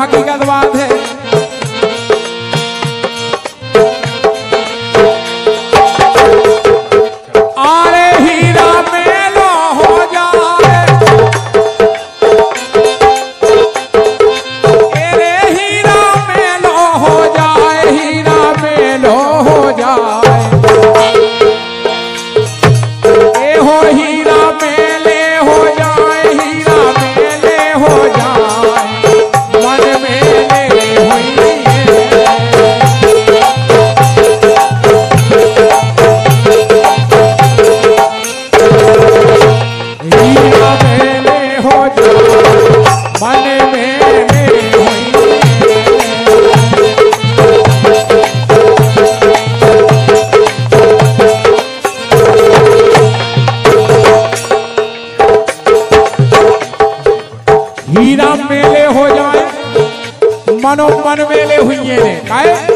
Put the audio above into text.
हकीकत बात है। खोजो मन में हीरा मेले हो जाए मनो मन मेले हुई काहे